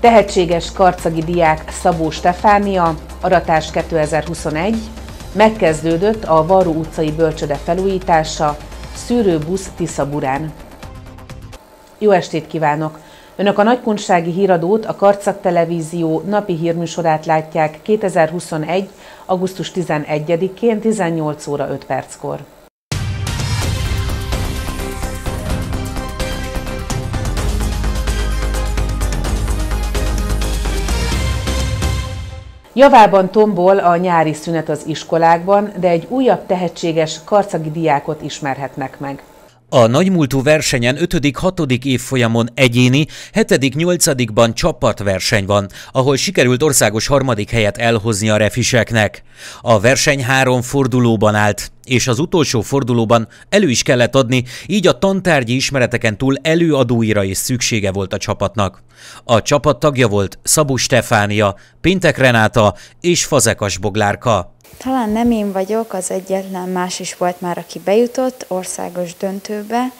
Tehetséges karcagi diák Szabó Stefánia, Aratás 2021, megkezdődött a Varó utcai bölcsöde felújítása, szűrőbusz Tiszaburán. Jó estét kívánok! Önök a Nagykunsági híradót, a Karcag Televízió napi hírműsorát látják 2021. augusztus 11-én 18 óra 5 perckor. Javában tombol a nyári szünet az iskolákban, de egy újabb tehetséges karcagi diákot ismerhetnek meg. A nagymúltú versenyen 5.-6. évfolyamon egyéni, 7.-8.-ban csapatverseny van, ahol sikerült országos harmadik helyet elhozni a refiseknek. A verseny három fordulóban állt, és az utolsó fordulóban elő is kellett adni, így a tantárgyi ismereteken túl előadóira is szüksége volt a csapatnak. A csapat tagja volt Szabó Stefánia, Péntek Renáta és Fazekas Boglárka. Talán nem én vagyok, az egyetlen más is volt már, aki bejutott országos döntőbe.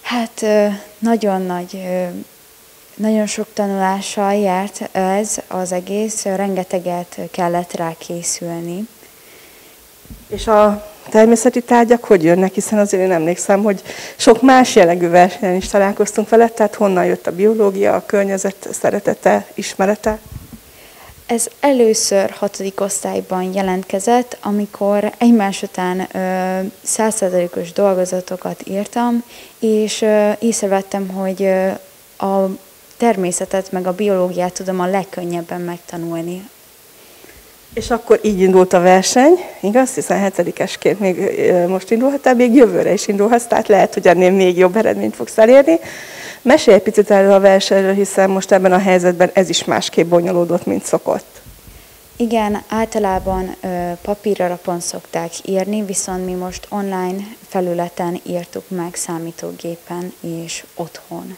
Hát nagyon nagy, nagyon sok tanulással járt ez az egész, rengeteget kellett rá készülni. És a természeti tárgyak hogy jönnek, hiszen azért én emlékszem, hogy sok más jellegű versenyen is találkoztunk vele, tehát honnan jött a biológia, a környezet szeretete, ismerete? Ez először hatodik osztályban jelentkezett, amikor egymás után százszerzalékos dolgozatokat írtam, és ö, észrevettem, hogy ö, a természetet meg a biológiát tudom a legkönnyebben megtanulni. És akkor így indult a verseny, igaz? Hiszen hetedikesként még most indulhattál, még jövőre is indulhatsz, tehát lehet, hogy ennél még jobb eredményt fogsz elérni. Mesélj egy picit erről a versenyről, hiszen most ebben a helyzetben ez is másképp bonyolódott, mint szokott. Igen, általában ö, papíralapon szokták írni, viszont mi most online felületen írtuk meg számítógépen és otthon.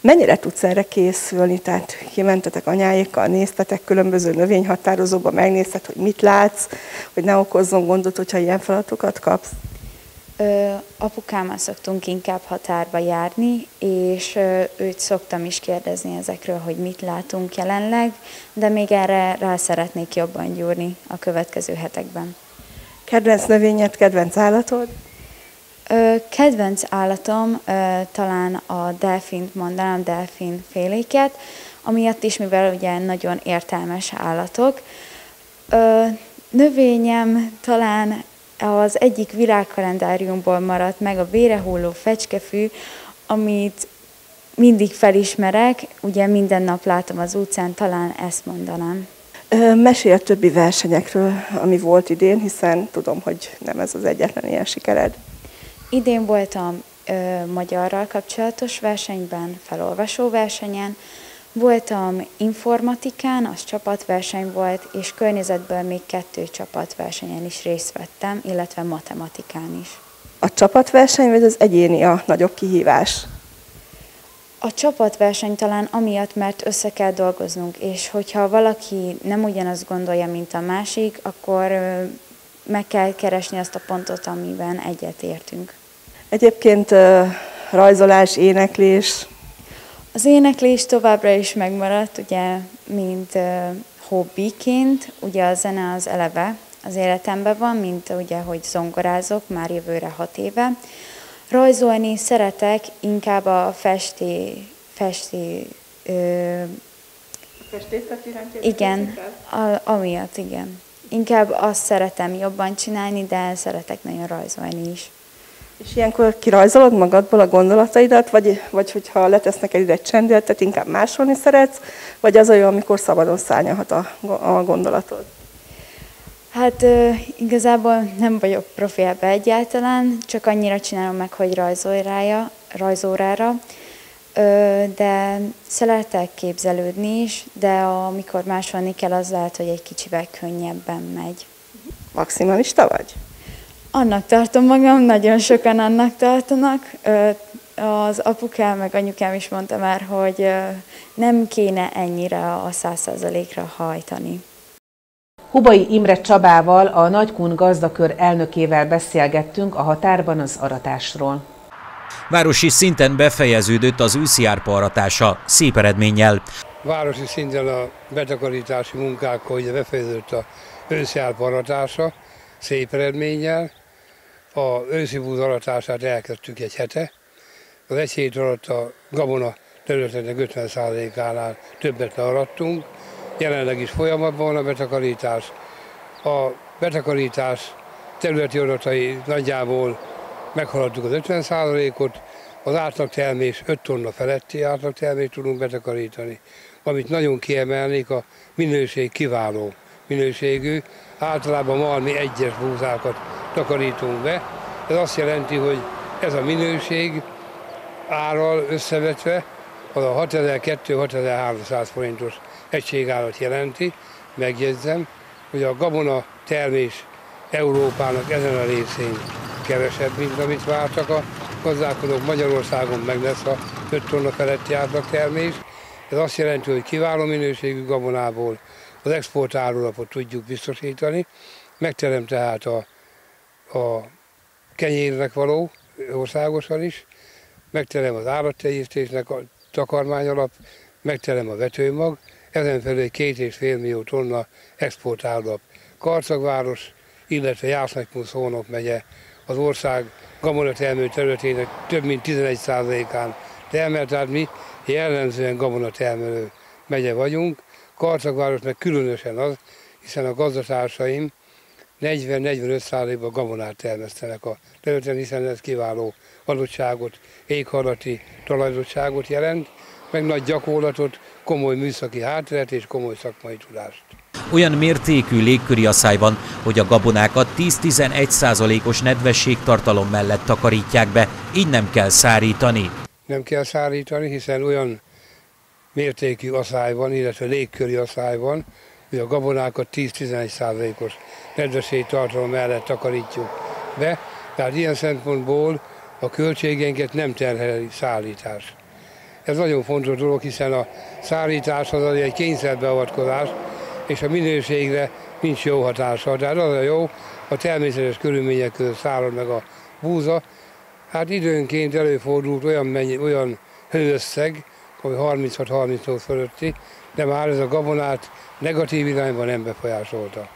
Mennyire tudsz erre készülni? Tehát kimentetek anyáékkal, néztetek különböző növényhatározóba, megnézted, hogy mit látsz, hogy ne okozzon gondot, hogyha ilyen feladatokat kapsz? Ö, apukámmal szoktunk inkább határba járni, és ö, őt szoktam is kérdezni ezekről, hogy mit látunk jelenleg, de még erre rá szeretnék jobban gyúrni a következő hetekben. Kedvenc növényed, kedvenc állatod? Ö, kedvenc állatom ö, talán a delfint mondanám, delfin féléket, amiatt is, mivel ugye nagyon értelmes állatok. Ö, növényem talán az egyik világkalendáriumból maradt meg a vérehulló fecskefű, amit mindig felismerek, ugye minden nap látom az utcán, talán ezt mondanám. Mesélj a többi versenyekről, ami volt idén, hiszen tudom, hogy nem ez az egyetlen ilyen sikered. Idén voltam ö, magyarral kapcsolatos versenyben, felolvasó versenyen, voltam informatikán, az csapatverseny volt, és környezetből még kettő csapatversenyen is részt vettem, illetve matematikán is. A csapatverseny vagy az egyéni a nagyobb kihívás? A csapatverseny talán amiatt, mert össze kell dolgoznunk, és hogyha valaki nem ugyanazt gondolja, mint a másik, akkor meg kell keresni azt a pontot, amiben egyetértünk. Egyébként rajzolás, éneklés, az éneklés továbbra is megmaradt, ugye, mint hobbiként, ugye a zene az eleve az életemben van, mint ugye, hogy zongorázok már jövőre hat éve. Rajzolni szeretek, inkább a festi, festi ö, Festészet iránt Igen, a, amiatt, igen. Inkább azt szeretem jobban csinálni, de szeretek nagyon rajzolni is. És ilyenkor kirajzolod magadból a gondolataidat, vagy, vagy hogyha letesznek egy egy csendületet, inkább másolni szeretsz, vagy az olyan, amikor szabadon szárnyalhat a, a gondolatod? Hát igazából nem vagyok profi ebbe egyáltalán, csak annyira csinálom meg, hogy rajzolrája, rajzórára, de szeretek képzelődni is, de amikor másolni kell, az lehet, hogy egy kicsivel könnyebben megy. Maximalista vagy? Annak tartom magam, nagyon sokan annak tartanak. Az apukám meg anyukám is mondta már, hogy nem kéne ennyire a százszerzalékra hajtani. Hubai Imre Csabával, a Nagykun gazdakör elnökével beszélgettünk a határban az aratásról. Városi szinten befejeződött az őszi árpa aratása, szép eredménnyel. városi szinten a betakarítási munkákkal ugye befejeződött a őszi árparatása szép eredménnyel. A őszi búz aratását elkezdtük egy hete. Az egy hét alatt a gabona területének 50%-ánál többet learattunk. Jelenleg is folyamatban van a betakarítás. A betakarítás területi adatai nagyjából meghaladtuk az 50%-ot, az átlagtermés 5 tonna feletti átlagtermést tudunk betakarítani. Amit nagyon kiemelnék, a minőség kiváló minőségű. Általában malmi egyes búzákat takarítunk be. Ez azt jelenti, hogy ez a minőség árral összevetve az a 6200-6300 forintos egységárat jelenti. Megjegyzem, hogy a gabona termés Európának ezen a részén kevesebb, mint amit vártak a gazdálkodók. Magyarországon meg lesz a 5 tonna feletti átlagtermés. Ez azt jelenti, hogy kiváló minőségű gabonából az export árulapot tudjuk biztosítani. Megterem tehát a, a kenyérnek való országosan is, megterem az állattenyésztésnek a takarmányalap, megterem a vetőmag, ezen felül két és fél millió tonna exportálap. Karcagváros, illetve Jászlánypun Szónok megye az ország gabonatermő területének több mint 11%-án termel, tehát mi jellemzően gabonatermelő megye vagyunk. Karcagváros meg különösen az, hiszen a gazdatársaim 40-45%-ban gabonát termesztenek a területen, hiszen ez kiváló adottságot, éghajlati talajozottságot jelent, meg nagy gyakorlatot, komoly műszaki hátteret és komoly szakmai tudást. Olyan mértékű légköri asszály hogy a gabonákat 10-11 százalékos nedvességtartalom mellett takarítják be, így nem kell szárítani. Nem kell szárítani, hiszen olyan mértékű asszály van, illetve légköri asszály van, hogy a gabonákat 10-11 százalékos nedvességtartalom mellett takarítjuk be, tehát ilyen szempontból a költségeinket nem terheli szállítás. Ez nagyon fontos dolog, hiszen a szállítás az egy kényszerbeavatkozás, és a minőségre nincs jó hatása. Tehát az a jó, a természetes körülmények között szárad meg a búza. Hát időnként előfordult olyan, mennyi, olyan hőösszeg, hogy 36-38 fölötti, de már ez a gabonát negatív irányban nem befolyásolta.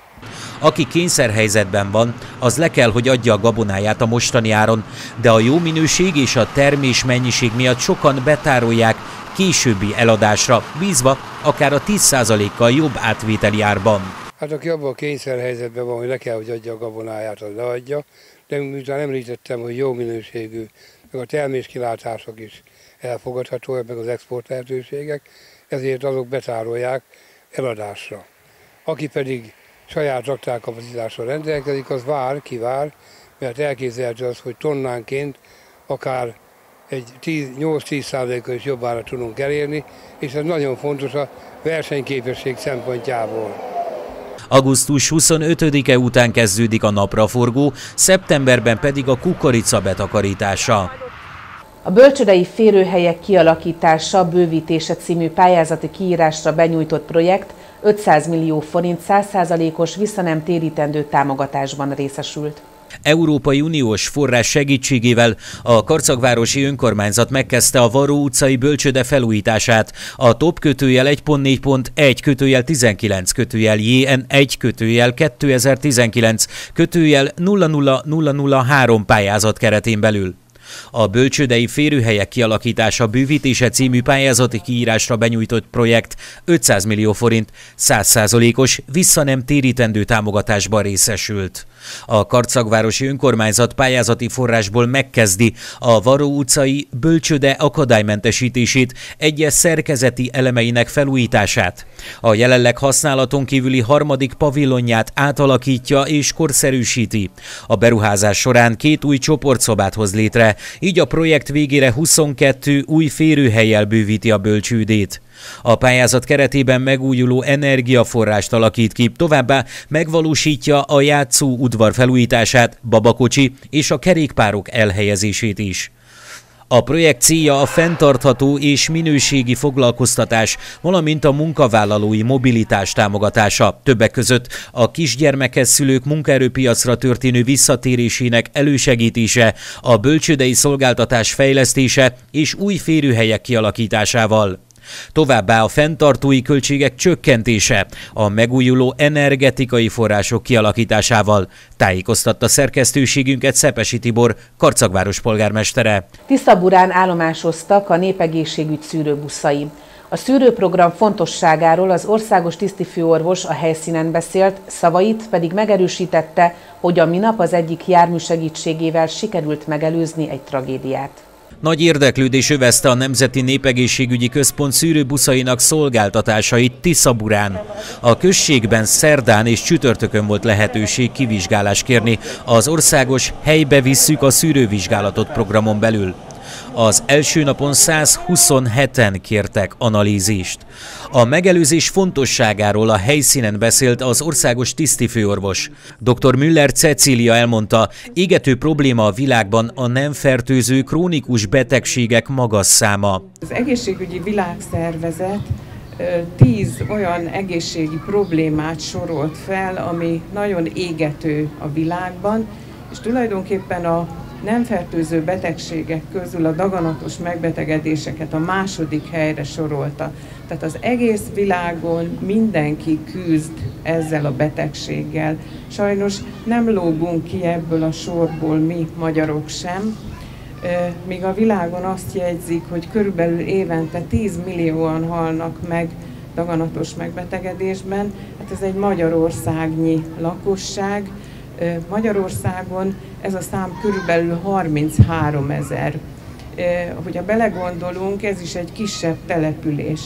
Aki kényszerhelyzetben van, az le kell, hogy adja a gabonáját a mostani áron, de a jó minőség és a termés mennyiség miatt sokan betárolják későbbi eladásra, bízva akár a 10%-kal jobb átvételi árban. Hát aki abban a kényszerhelyzetben van, hogy le kell, hogy adja a gabonáját, az leadja, de miután említettem, hogy jó minőségű, meg a terméskilátások is elfogadhatóak, meg az export lehetőségek, ezért azok betárolják eladásra. Aki pedig saját raktárkapacitással rendelkezik, az vár, kivár, mert elképzelhető az, hogy tonnánként akár egy 8-10 százalékos is jobb árat tudunk elérni, és ez nagyon fontos a versenyképesség szempontjából. Augusztus 25-e után kezdődik a napraforgó, szeptemberben pedig a kukorica betakarítása. A bölcsödei férőhelyek kialakítása, bővítése című pályázati kiírásra benyújtott projekt 500 millió forint 100%-os visszanem térítendő támogatásban részesült. Európai Uniós forrás segítségével a Karcagvárosi Önkormányzat megkezdte a Varó utcai bölcsöde felújítását. A top kötőjel 1.4.1 kötőjel 19 kötőjel JN 1 kötőjel 2019 kötőjel 00003 pályázat keretén belül. A bölcsődei férőhelyek kialakítása bővítése című pályázati kiírásra benyújtott projekt 500 millió forint 100%-os vissza nem térítendő támogatásban részesült. A Karcagvárosi Önkormányzat pályázati forrásból megkezdi a Varó utcai bölcsöde akadálymentesítését, egyes szerkezeti elemeinek felújítását. A jelenleg használaton kívüli harmadik pavilonját átalakítja és korszerűsíti. A beruházás során két új csoportszobát hoz létre, így a projekt végére 22 új férőhelyel bővíti a bölcsődét. A pályázat keretében megújuló energiaforrást alakít ki, továbbá megvalósítja a játszó udvar felújítását, babakocsi és a kerékpárok elhelyezését is. A projekt célja a fenntartható és minőségi foglalkoztatás, valamint a munkavállalói mobilitás támogatása, többek között a kisgyermekes szülők munkaerőpiacra történő visszatérésének elősegítése, a bölcsődei szolgáltatás fejlesztése és új férőhelyek kialakításával. Továbbá a fenntartói költségek csökkentése a megújuló energetikai források kialakításával, tájékoztatta szerkesztőségünket Szepesi Tibor, Karcagváros polgármestere. Tiszaburán állomásoztak a népegészségügy szűrőbuszai. A szűrőprogram fontosságáról az országos tisztifőorvos a helyszínen beszélt, szavait pedig megerősítette, hogy a minap az egyik jármű segítségével sikerült megelőzni egy tragédiát. Nagy érdeklődés övezte a Nemzeti Népegészségügyi Központ szűrőbuszainak szolgáltatásait Tiszaburán. A községben szerdán és csütörtökön volt lehetőség kivizsgálást kérni az országos Helybe visszük a szűrővizsgálatot programon belül. Az első napon 127-en kértek analízist. A megelőzés fontosságáról a helyszínen beszélt az országos tisztifőorvos. Dr. Müller Cecília elmondta, égető probléma a világban a nem fertőző krónikus betegségek magas száma. Az egészségügyi világszervezet tíz olyan egészségi problémát sorolt fel, ami nagyon égető a világban, és tulajdonképpen a nem fertőző betegségek közül a daganatos megbetegedéseket a második helyre sorolta. Tehát az egész világon mindenki küzd ezzel a betegséggel. Sajnos nem lógunk ki ebből a sorból mi magyarok sem, míg a világon azt jegyzik, hogy körülbelül évente 10 millióan halnak meg daganatos megbetegedésben, hát ez egy Magyarországnyi lakosság, Magyarországon ez a szám körülbelül 33 ezer. Hogyha belegondolunk, ez is egy kisebb település.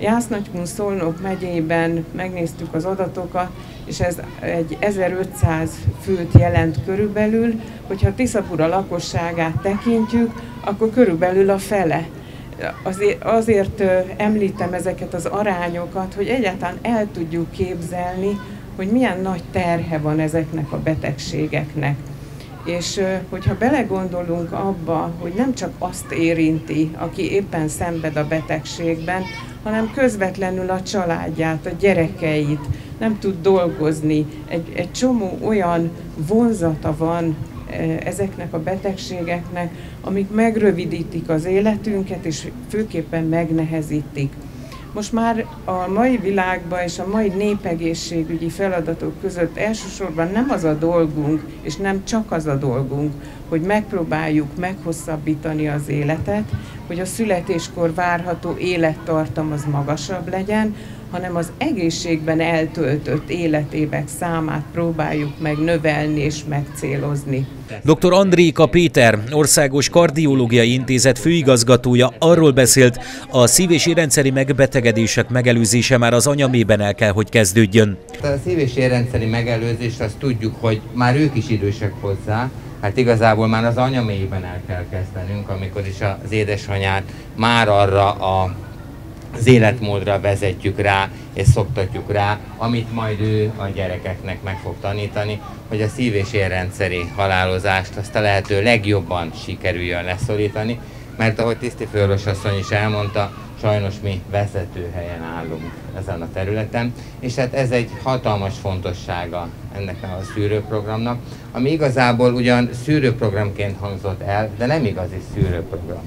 Jásznagykun Szolnok megyében megnéztük az adatokat, és ez egy 1500 főt jelent körülbelül, hogyha Tiszapura lakosságát tekintjük, akkor körülbelül a fele. Azért, azért említem ezeket az arányokat, hogy egyáltalán el tudjuk képzelni, hogy milyen nagy terhe van ezeknek a betegségeknek. És hogyha belegondolunk abba, hogy nem csak azt érinti, aki éppen szenved a betegségben, hanem közvetlenül a családját, a gyerekeit, nem tud dolgozni. Egy, egy csomó olyan vonzata van ezeknek a betegségeknek, amik megrövidítik az életünket, és főképpen megnehezítik. Most már a mai világban és a mai népegészségügyi feladatok között elsősorban nem az a dolgunk, és nem csak az a dolgunk, hogy megpróbáljuk meghosszabbítani az életet, hogy a születéskor várható élettartam az magasabb legyen, hanem az egészségben eltöltött életévek számát próbáljuk meg növelni és megcélozni. Dr. Andréka Péter, Országos Kardiológiai Intézet főigazgatója arról beszélt, a szív- és érrendszeri megbetegedések megelőzése már az anyamében el kell, hogy kezdődjön. A szív- és érrendszeri megelőzést azt tudjuk, hogy már ők is idősek hozzá, hát igazából már az anyaméjében el kell kezdenünk, amikor is az édesanyát már arra a az életmódra vezetjük rá, és szoktatjuk rá, amit majd ő a gyerekeknek meg fog tanítani, hogy a szív- és érrendszeri halálozást azt a lehető legjobban sikerüljön leszorítani, mert ahogy Tiszti asszony is elmondta, sajnos mi vezető helyen állunk ezen a területen, és hát ez egy hatalmas fontossága ennek a szűrőprogramnak, ami igazából ugyan szűrőprogramként hangzott el, de nem igazi szűrőprogram.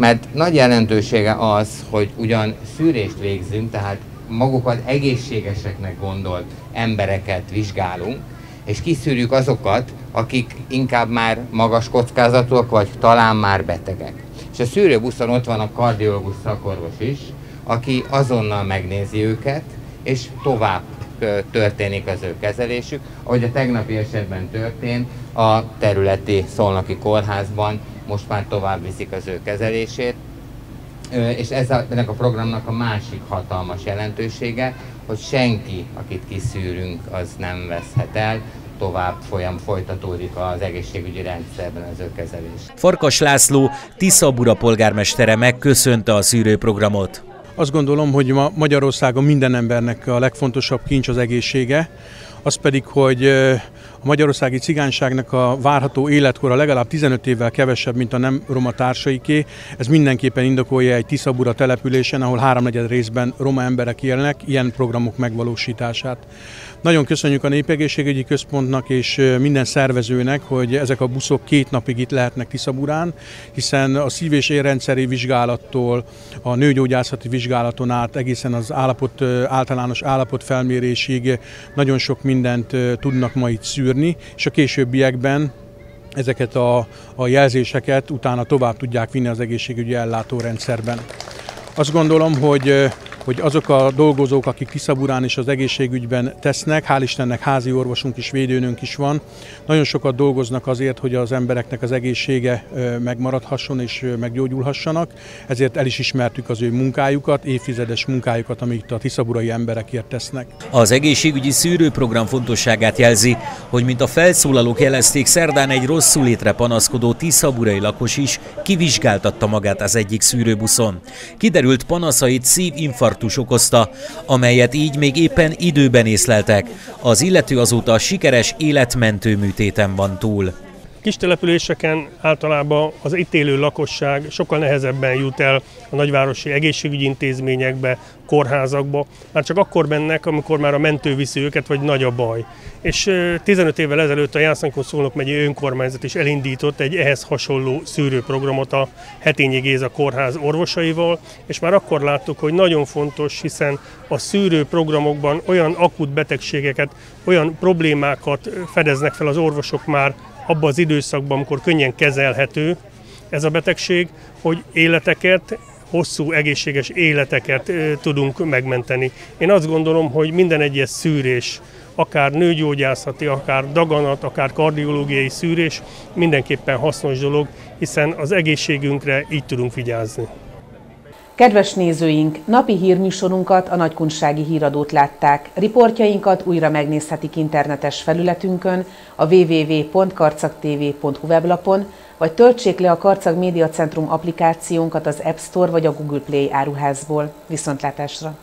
Mert nagy jelentősége az, hogy ugyan szűrést végzünk, tehát magukat egészségeseknek gondolt embereket vizsgálunk, és kiszűrjük azokat, akik inkább már magas kockázatúak, vagy talán már betegek. És a szűrőbuszon ott van a kardiológus szakorvos is, aki azonnal megnézi őket, és tovább történik az ő kezelésük, ahogy a tegnapi esetben történt a területi Szolnoki kórházban, most már tovább viszik az ő kezelését, és ez a, ennek a programnak a másik hatalmas jelentősége, hogy senki, akit kiszűrünk, az nem veszhet el, tovább folyam folytatódik az egészségügyi rendszerben az ő kezelés. Farkas László, Tiszabura polgármestere megköszönte a szűrőprogramot. Azt gondolom, hogy ma Magyarországon minden embernek a legfontosabb kincs az egészsége. az pedig, hogy a magyarországi cigányságnak a várható életkora legalább 15 évvel kevesebb, mint a nem roma társaiké. Ez mindenképpen indokolja egy Tiszabura településen, ahol háromnegyed részben roma emberek élnek, ilyen programok megvalósítását. Nagyon köszönjük a Népegészségügyi Központnak és minden szervezőnek, hogy ezek a buszok két napig itt lehetnek Tiszaburán, hiszen a szív- és érrendszeri vizsgálattól, a nőgyógyászati vizsgálaton át egészen az állapot, általános állapotfelmérésig nagyon sok mindent tudnak ma itt szűrni, és a későbbiekben ezeket a, a jelzéseket utána tovább tudják vinni az egészségügyi ellátórendszerben. Azt gondolom, hogy hogy azok a dolgozók, akik Tiszaburán és az egészségügyben tesznek, hál' Istennek házi orvosunk is, védőnünk is van, nagyon sokat dolgoznak azért, hogy az embereknek az egészsége megmaradhasson és meggyógyulhassanak, ezért el is ismertük az ő munkájukat, évtizedes munkájukat, amit a tiszaburai emberekért tesznek. Az egészségügyi szűrőprogram fontosságát jelzi, hogy mint a felszólalók jelezték, szerdán egy rosszul létre panaszkodó tiszaburai lakos is kivizsgáltatta magát az egyik szűrőbuszon. Kiderült panaszait szívinfarktus infarktus okozta, amelyet így még éppen időben észleltek. Az illető azóta sikeres életmentő műtéten van túl. Kis településeken általában az itt élő lakosság sokkal nehezebben jut el a nagyvárosi egészségügyi intézményekbe, kórházakba, már csak akkor mennek, amikor már a mentő viszi őket, vagy nagy a baj. És 15 évvel ezelőtt a Jászlónkon Szolnok megyei önkormányzat is elindított egy ehhez hasonló szűrőprogramot a Hetényi Géza kórház orvosaival, és már akkor láttuk, hogy nagyon fontos, hiszen a szűrőprogramokban olyan akut betegségeket, olyan problémákat fedeznek fel az orvosok már abban az időszakban, amikor könnyen kezelhető ez a betegség, hogy életeket, hosszú, egészséges életeket tudunk megmenteni. Én azt gondolom, hogy minden egyes szűrés, akár nőgyógyászati, akár daganat, akár kardiológiai szűrés mindenképpen hasznos dolog, hiszen az egészségünkre így tudunk vigyázni. Kedves nézőink, napi hírműsorunkat, a Nagykunsági Híradót látták. Riportjainkat újra megnézhetik internetes felületünkön, a www.karcagtv.hu weblapon, vagy töltsék le a Karcag Média Centrum applikációnkat az App Store vagy a Google Play áruházból. Viszontlátásra!